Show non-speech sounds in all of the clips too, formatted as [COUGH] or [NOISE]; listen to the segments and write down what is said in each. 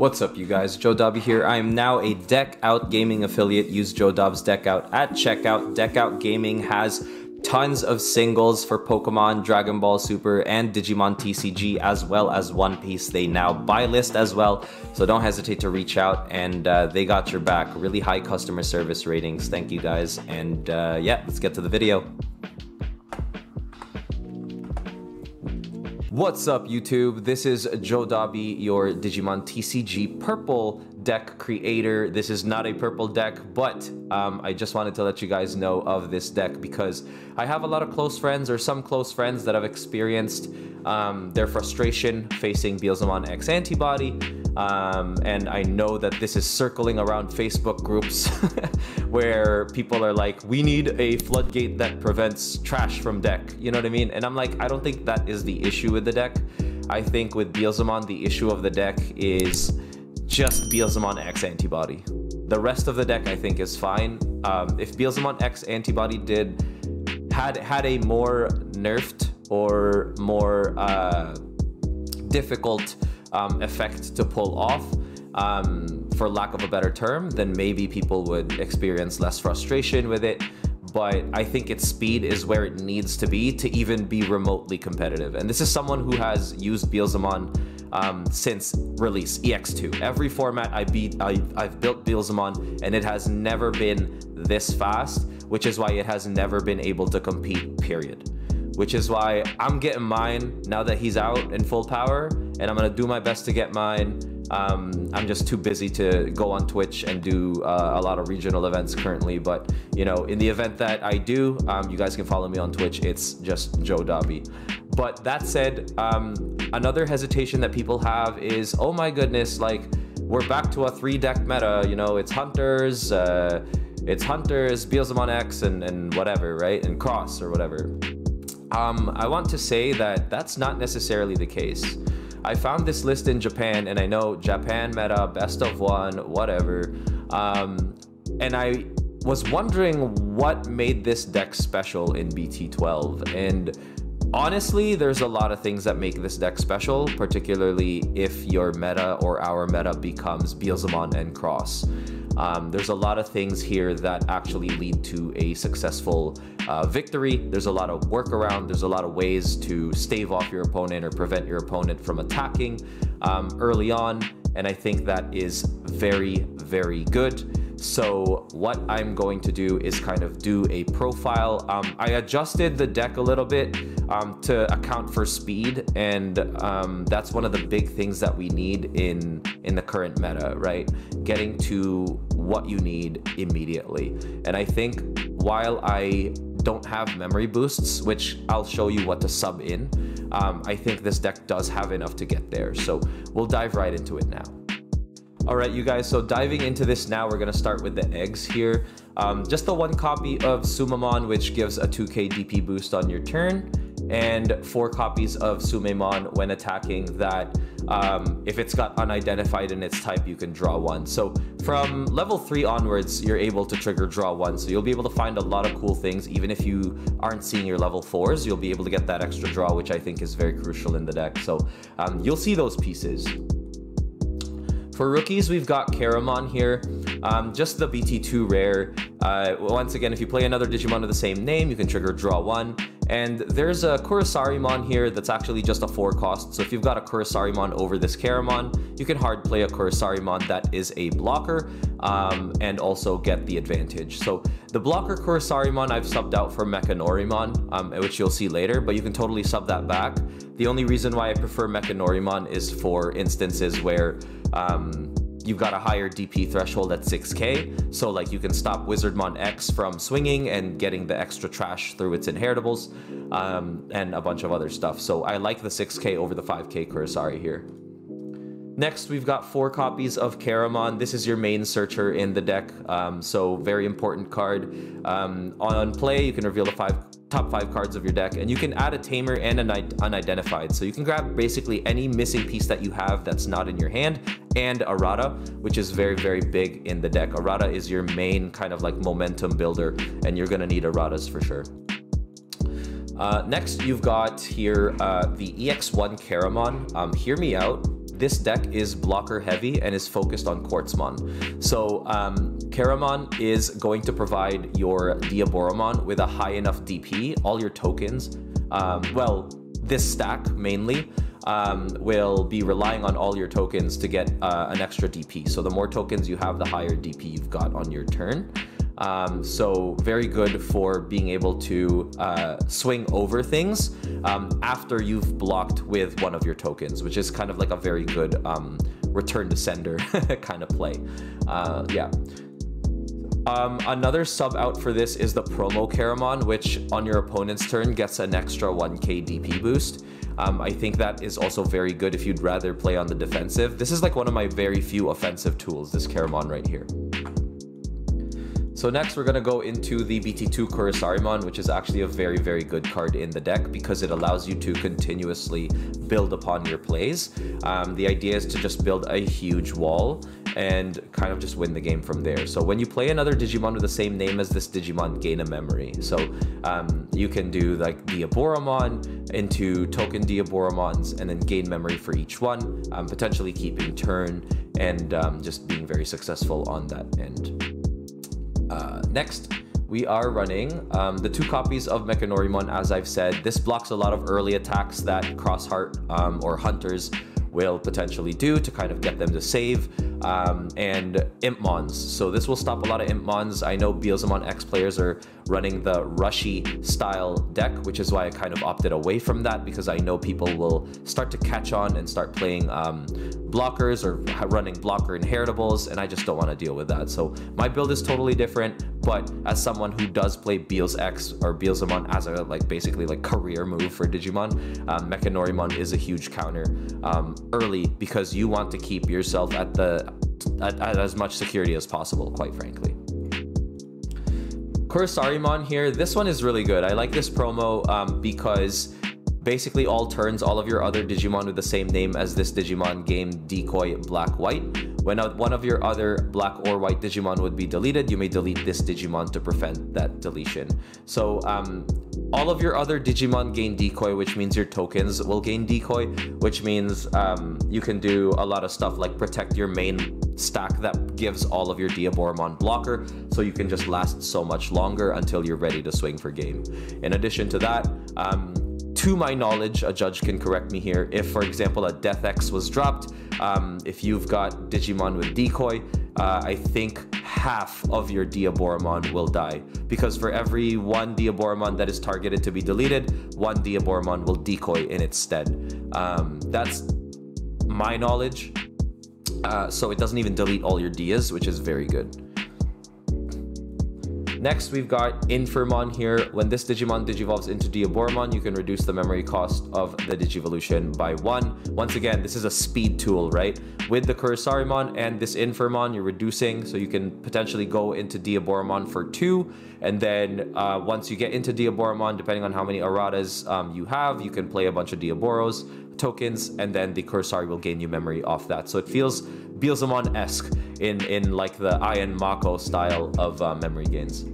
What's up, you guys? Jodobbi here. I am now a Deck Out Gaming affiliate. Use Joe Dobbs Deck Out at checkout. Deck Out Gaming has tons of singles for Pokemon, Dragon Ball Super, and Digimon TCG, as well as One Piece. They now buy list as well, so don't hesitate to reach out, and uh, they got your back. Really high customer service ratings. Thank you guys, and uh, yeah, let's get to the video. What's up, YouTube? This is Jodobbi, your Digimon TCG Purple deck creator. This is not a purple deck, but um, I just wanted to let you guys know of this deck because I have a lot of close friends or some close friends that have experienced um, their frustration facing Beelzemon X antibody. Um, and I know that this is circling around Facebook groups [LAUGHS] where people are like, we need a floodgate that prevents trash from deck. You know what I mean? And I'm like, I don't think that is the issue with the deck. I think with Beelzemon, the issue of the deck is just Beelzemon X antibody. The rest of the deck, I think, is fine. Um, if Beelzemon X antibody did had had a more nerfed or more uh, difficult um, effect to pull off, um, for lack of a better term, then maybe people would experience less frustration with it. But I think its speed is where it needs to be to even be remotely competitive. And this is someone who has used Beelzemon um, since release EX2. Every format I beat, I, I've built Beelzemon, and it has never been this fast, which is why it has never been able to compete. Period. Which is why I'm getting mine now that he's out in full power, and I'm gonna do my best to get mine. Um, I'm just too busy to go on Twitch and do uh, a lot of regional events currently. But you know, in the event that I do, um, you guys can follow me on Twitch. It's just Jodobbi. But that said, um, another hesitation that people have is, oh my goodness, like we're back to a three deck meta. You know, it's hunters, uh, it's hunters, Beelzemon X, and and whatever, right? And cross or whatever. Um, I want to say that that's not necessarily the case. I found this list in Japan, and I know Japan meta, best of one, whatever. Um, and I was wondering what made this deck special in BT12. And honestly, there's a lot of things that make this deck special, particularly if your meta or our meta becomes Beelzemon and Cross. Um, there's a lot of things here that actually lead to a successful uh, victory. There's a lot of workaround. There's a lot of ways to stave off your opponent or prevent your opponent from attacking um, early on. And I think that is very, very good. So what I'm going to do is kind of do a profile. Um, I adjusted the deck a little bit um, to account for speed, and um, that's one of the big things that we need in in the current meta, right? Getting to what you need immediately. And I think while I don't have memory boosts, which I'll show you what to sub in, um, I think this deck does have enough to get there. So we'll dive right into it now. All right, you guys, so diving into this now, we're gonna start with the eggs here. Um, just the one copy of Sumamon, which gives a 2k DP boost on your turn, and four copies of Sumemon when attacking that um, if it's got unidentified in its type, you can draw one. So from level three onwards, you're able to trigger draw one. So you'll be able to find a lot of cool things. Even if you aren't seeing your level fours, you'll be able to get that extra draw, which I think is very crucial in the deck. So um, you'll see those pieces. For rookies, we've got Keramon here. Um, just the BT2 rare. Uh, once again, if you play another Digimon of the same name, you can trigger draw one. And there's a Kurisarimon here that's actually just a 4 cost. So if you've got a Kurisarimon over this Keramon, you can hard play a Kurisarimon that is a blocker um, and also get the advantage. So the blocker Kurisarimon I've subbed out for Mekanorimon, um, which you'll see later, but you can totally sub that back. The only reason why I prefer Mekanorimon is for instances where um, you've got a higher DP threshold at 6k, so like you can stop Wizardmon X from swinging and getting the extra trash through its inheritables, um, and a bunch of other stuff. So I like the 6k over the 5k Kurisari here. Next, we've got four copies of Keramon. This is your main searcher in the deck, um, so very important card. Um, on play, you can reveal the five top five cards of your deck, and you can add a tamer and an unidentified. So you can grab basically any missing piece that you have that's not in your hand, and Arata, which is very, very big in the deck. Arata is your main kind of like momentum builder, and you're gonna need Aratas for sure. Uh, next, you've got here uh, the EX1 Keramon. Um, hear me out. this deck is blocker heavy and is focused on Quartzmon. So um, Keramon is going to provide your Diaboromon with a high enough DP. All your tokens, um, well, this stack mainly, um, will be relying on all your tokens to get uh, an extra DP. So the more tokens you have, the higher DP you've got on your turn. Um, so very good for being able to uh, swing over things um, after you've blocked with one of your tokens, which is kind of like a very good um, return to sender [LAUGHS] kind of play. Uh, yeah. Um, another sub out for this is the promo Keramon, which on your opponent's turn gets an extra 1k DP boost. Um, I think that is also very good if you'd rather play on the defensive. This is like one of my very few offensive tools, this Keramon right here. So next we're gonna go into the BT2 Kurisarimon, which is actually a very, very good card in the deck because it allows you to continuously build upon your plays. Um, the idea is to just build a huge wall and kind of just win the game from there. So when you play another Digimon with the same name as this Digimon, gain a memory. So um, you can do like Diaboromon into token Diaboromons and then gain memory for each one, um, potentially keeping turn and um, just being very successful on that end. Uh, next, we are running um, the two copies of Mekanorimon, as I've said. This blocks a lot of early attacks that Crossheart um, or Hunters will potentially do to kind of get them to save, um, and Impmons. So this will stop a lot of Impmons. I know Beelzemon X players are running the rushy style deck, which is why I kind of opted away from that because I know people will start to catch on and start playing um, blockers or running blocker inheritables, and I just don't want to deal with that. So my build is totally different, but as someone who does play Beels X or Beelzemon as a like basically like career move for Digimon, um, Mekanorimon is a huge counter um, early because you want to keep yourself at the at, at as much security as possible, quite frankly. Kurisarimon here, this one is really good. I like this promo um, because basically all turns all of your other Digimon with the same name as this Digimon game Decoy Black White. When one of your other black or white Digimon would be deleted, you may delete this Digimon to prevent that deletion. So um, all of your other Digimon gain Decoy, which means your tokens will gain Decoy, which means um, you can do a lot of stuff like protect your main stack that gives all of your Diaboromon blocker, so you can just last so much longer until you're ready to swing for game. In addition to that, um, to my knowledge, a judge can correct me here, if for example a Death X was dropped, um, if you've got Digimon with Decoy, uh, I think half of your Diaboromon will die. Because for every one Diaboromon that is targeted to be deleted, one Diaboromon will decoy in its stead. Um, that's my knowledge. Uh, so it doesn't even delete all your Dias, which is very good. Next, we've got Infermon here. When this Digimon digivolves into Diaboromon, you can reduce the memory cost of the Digivolution by one. Once again, this is a speed tool, right? With the Kurisarimon and this Infermon, you're reducing, so you can potentially go into Diaboromon for two. And then uh, once you get into Diaboromon, depending on how many Aratas um, you have, you can play a bunch of Diaboros tokens, and then the Kurisari will gain you memory off that. So it feels Beelzemon-esque in, in like the Ai & Mako style of uh, memory gains.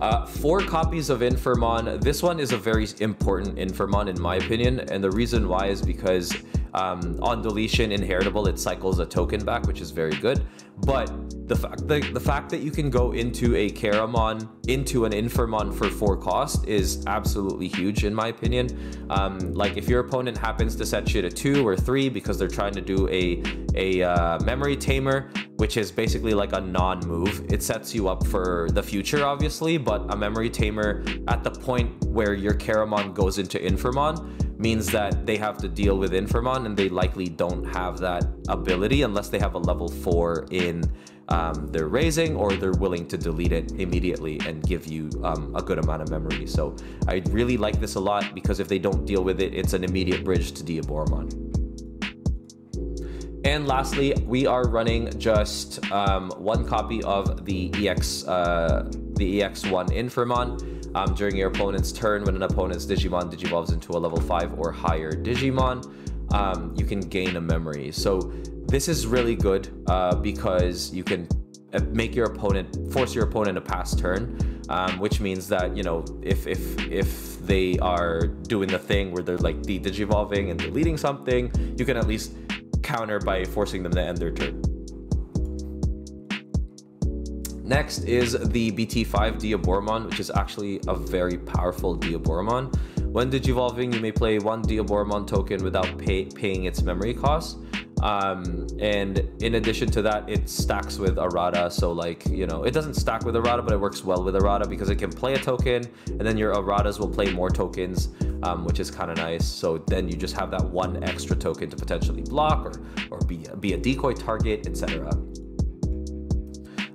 Uh, four copies of Infermon. This one is a very important Infermon in my opinion, and the reason why is because um, on deletion inheritable it cycles a token back, which is very good. But the fact that the fact that you can go into a Keramon into an Infermon for four cost is absolutely huge in my opinion. Um, like if your opponent happens to set shit at two or three because they're trying to do a a uh, memory tamer, which is basically like a non-move, it sets you up for the future obviously. But a memory tamer at the point where your Keramon goes into Infermon means that they have to deal with Infermon and they likely don't have that ability unless they have a level 4 in um, their raising or they're willing to delete it immediately and give you um, a good amount of memory. So I really like this a lot because if they don't deal with it, it's an immediate bridge to Diaboromon. And lastly, we are running just um, one copy of the EX, uh, the EX1 Infermon um, during your opponent's turn when an opponent's Digimon digivolves into a level 5 or higher Digimon, um, you can gain a memory. So this is really good uh, because you can uh, make your opponent force your opponent to pass turn, um, which means that you know if if if they are doing the thing where they're like de digivolving and deleting something, you can at least counter by forcing them to end their turn. Next is the BT5 Diaboromon, which is actually a very powerful Diaboromon. When digivolving, you may play one Diaboromon token without pay paying its memory cost. Um, and in addition to that, it stacks with Arata. So like, you know, it doesn't stack with Arata, but it works well with Arata because it can play a token and then your Aratas will play more tokens, um, which is kind of nice. So then you just have that one extra token to potentially block or, or be, be a decoy target, etc.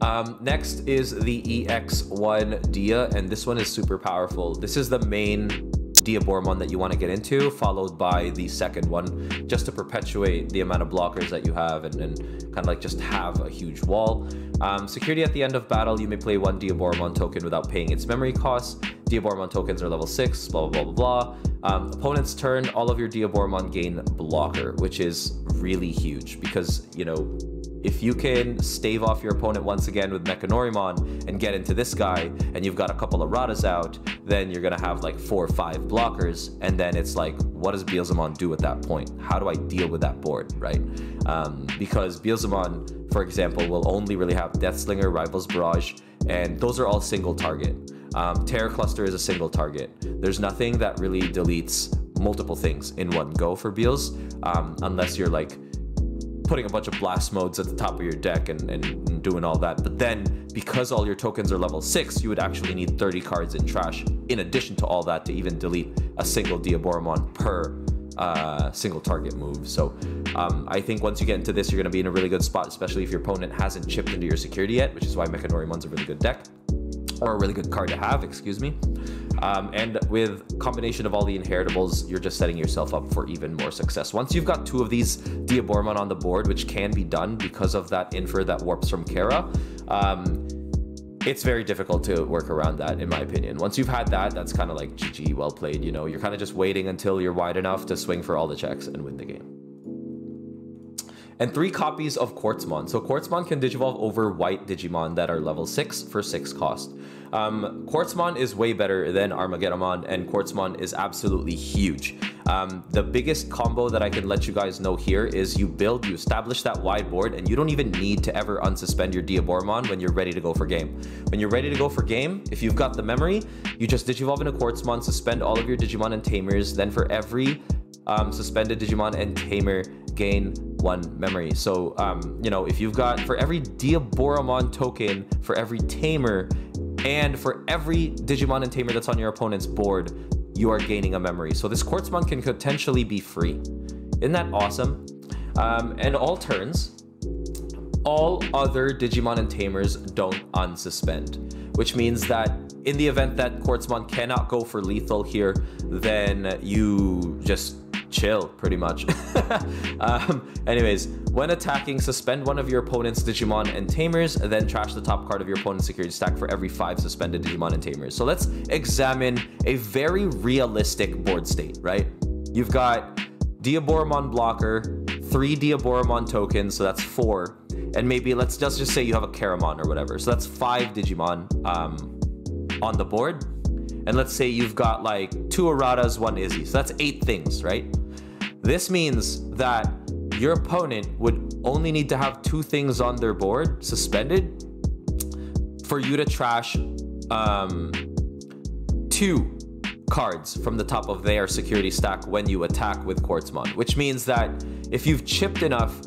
Um, next is the EX1 Dia, and this one is super powerful. This is the main Diaboromon that you want to get into, followed by the second one, just to perpetuate the amount of blockers that you have and, and kind of like just have a huge wall. Um, security at the end of battle, you may play one Diaboromon token without paying its memory costs. Diaboromon tokens are level 6, blah, blah, blah, blah, blah. Um, opponent's turn, all of your Diaboromon gain blocker, which is really huge because, you know, if you can stave off your opponent once again with Mekanorimon and get into this guy, and you've got a couple of Radas out, then you're gonna have like four or five blockers, and then it's like, what does Beelzemon do at that point? How do I deal with that board, right? Um, because Beelzemon, for example, will only really have Deathslinger, Rivals Barrage, and those are all single target. Um, Terror Cluster is a single target. There's nothing that really deletes multiple things in one go for Beals, um, unless you're like putting a bunch of blast modes at the top of your deck and, and, and, doing all that. But then, because all your tokens are level 6, you would actually need 30 cards in trash in addition to all that to even delete a single Diaboromon per uh, single target move. So um, I think once you get into this, you're going to be in a really good spot, especially if your opponent hasn't chipped into your security yet, which is why Mekanorimon's a really good deck or a really good card to have, excuse me. Um, and with combination of all the inheritables, you're just setting yourself up for even more success. Once you've got two of these Diaboromon on the board, which can be done because of that infer that warps from Kara, um, it's very difficult to work around that, in my opinion. Once you've had that, that's kind of like GG, well played. You know, you're kind of just waiting until you're wide enough to swing for all the checks and win the game and three copies of Quartzmon. So Quartzmon can digivolve over white Digimon that are level 6 for 6 cost. Um, Quartzmon is way better than Armageddonmon, and Quartzmon is absolutely huge. Um, the biggest combo that I can let you guys know here is you build, you establish that wide board, and you don't even need to ever unsuspend your Diaboromon when you're ready to go for game. When you're ready to go for game, if you've got the memory, you just digivolve into Quartzmon, suspend all of your Digimon and Tamers, then for every um, suspended Digimon and Tamer, gain one memory. So, um, you know, if you've got for every Diaboromon token, for every Tamer, and for every Digimon and Tamer that's on your opponent's board, you are gaining a memory. So this Quartzmon can potentially be free. Isn't that awesome? Um, and all turns, all other Digimon and Tamers don't unsuspend, which means that in the event that Quartzmon cannot go for lethal here, then you just chill pretty much. [LAUGHS] um, anyways, when attacking, suspend one of your opponent's Digimon and Tamers, then trash the top card of your opponent's security stack for every five suspended Digimon and Tamers. So let's examine a very realistic board state, right? You've got Diaboromon blocker, three Diaboromon tokens, so that's four. And maybe let's just, just say you have a Keramon or whatever. So that's five Digimon um, on the board. And let's say you've got like two Aratas, one Izzy. So that's eight things, right? This means that your opponent would only need to have two things on their board suspended for you to trash um, two cards from the top of their security stack when you attack with Quartzmon, which means that if you've chipped enough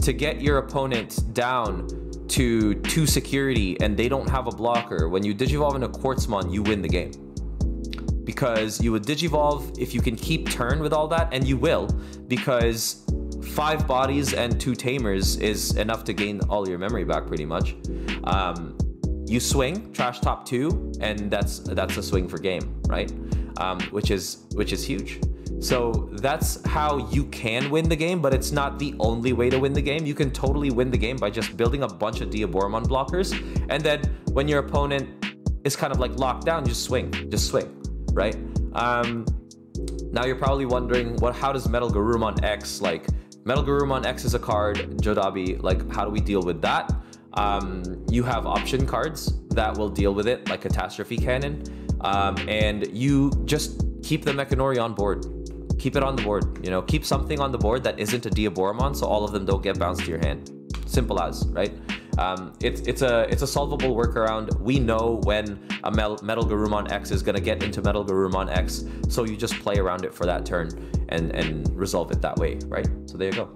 to get your opponent down to two security and they don't have a blocker, when you digivolve into Quartzmon, you win the game because you would digivolve if you can keep turn with all that, and you will, because five bodies and two tamers is enough to gain all your memory back pretty much. Um, you swing, trash top two, and that's that's a swing for game, right? Um, which is which is huge. So that's how you can win the game, but it's not the only way to win the game. You can totally win the game by just building a bunch of Diaboromon blockers, and then when your opponent is kind of like locked down, just swing, just swing right? Um, now you're probably wondering, what? How does Metal Garurumon X like? Metal Garurumon X is a card, Jodobbi. Like, how do we deal with that? Um, you have option cards that will deal with it, like Catastrophe Cannon, um, and you just keep the Mekanori on board. Keep it on the board. You know, keep something on the board that isn't a Diaboromon, so all of them don't get bounced to your hand. Simple as, right? Um, it's it's a it's a solvable workaround. We know when a Metal, Metal Garurumon X is gonna get into Metal Garurumon X, so you just play around it for that turn and and resolve it that way, right? So there you go.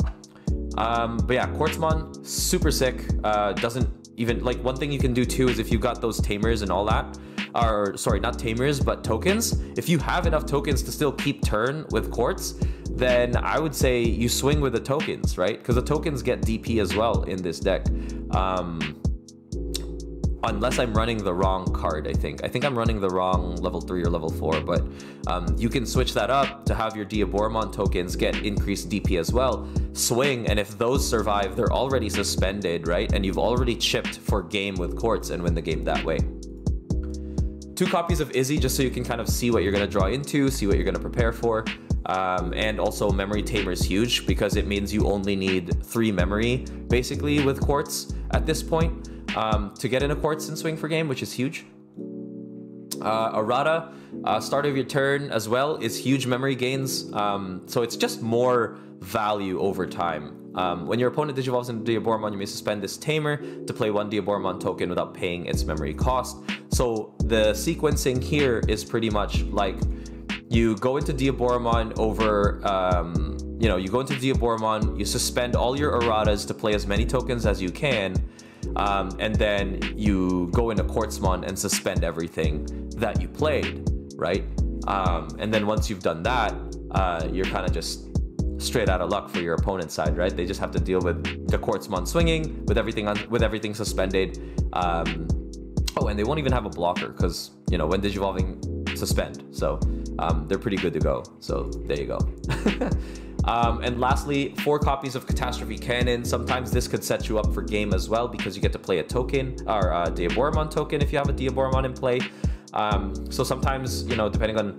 Um, but yeah, Quartzmon, super sick. Uh, doesn't even like one thing you can do too is if you got those tamers and all that, or sorry, not tamers, but tokens. If you have enough tokens to still keep turn with Quartz, then I would say you swing with the tokens, right? Because the tokens get DP as well in this deck. Um, unless I'm running the wrong card, I think. I think I'm running the wrong level 3 or level 4, but um, you can switch that up to have your Diaboromon tokens get increased DP as well. Swing, and if those survive, they're already suspended, right? And you've already chipped for game with Quartz and win the game that way. Two copies of Izzy, just so you can kind of see what you're going to draw into, see what you're going to prepare for. Um, and also memory tamer is huge because it means you only need three memory basically with quartz at this point um, to get in a quartz and swing for game, which is huge. Uh, uh, start of your turn as well, is huge memory gains. Um, so it's just more value over time. Um, when your opponent digivolves into Diaboromon, you may suspend this Tamer to play one Diaboromon token without paying its memory cost. So the sequencing here is pretty much like you go into Diaboromon over, um, you know, you go into Diaboromon, you suspend all your Aratas to play as many tokens as you can, um, and then you go into Quartzmon and suspend everything that you played, right? Um, and then once you've done that, uh, you're kind of just straight out of luck for your opponent's side, right? They just have to deal with the Quartzmon swinging with everything on with everything suspended. Um, oh, and they won't even have a blocker because you know when digivolving suspend. So um, they're pretty good to go. So there you go. [LAUGHS] um, and lastly, four copies of Catastrophe Cannon. Sometimes this could set you up for game as well because you get to play a token or a Diaboromon token if you have a Diaboromon in play. Um, so sometimes, you know, depending on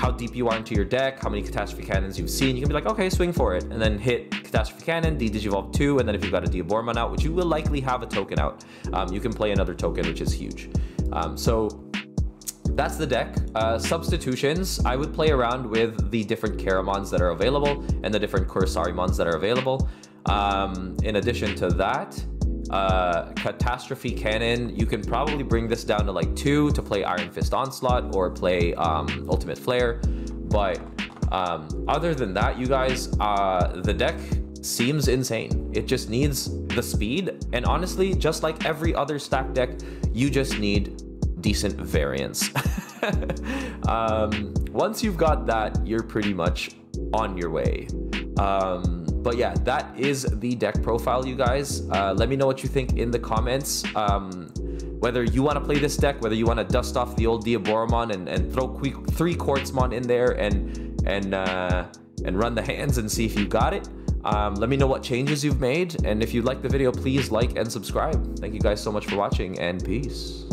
how deep you are into your deck, how many Catastrophe Cannons you've seen, you can be like, okay, swing for it. And then hit Catastrophe Cannon, D-Digivolve 2, and then if you've got a Diaboromon out, which you will likely have a token out, um, you can play another token, which is huge. Um, so that's the deck. Uh, substitutions, I would play around with the different Keramons that are available and the different Kurisarimons that are available. Um, in addition to that, uh, Catastrophe Cannon, you can probably bring this down to like two to play Iron Fist Onslaught or play um, Ultimate Flare. But um, other than that, you guys, uh, the deck seems insane. It just needs the speed. And honestly, just like every other stack deck, you just need decent variance. [LAUGHS] um, once you've got that, you're pretty much on your way. Um, but yeah, that is the deck profile, you guys. Uh, let me know what you think in the comments. Um, whether you want to play this deck, whether you want to dust off the old Diaboromon and, and throw three Quartzmon in there and and uh, and run the hands and see if you got it. Um, let me know what changes you've made, and if you like the video, please like and subscribe. Thank you guys so much for watching, and peace.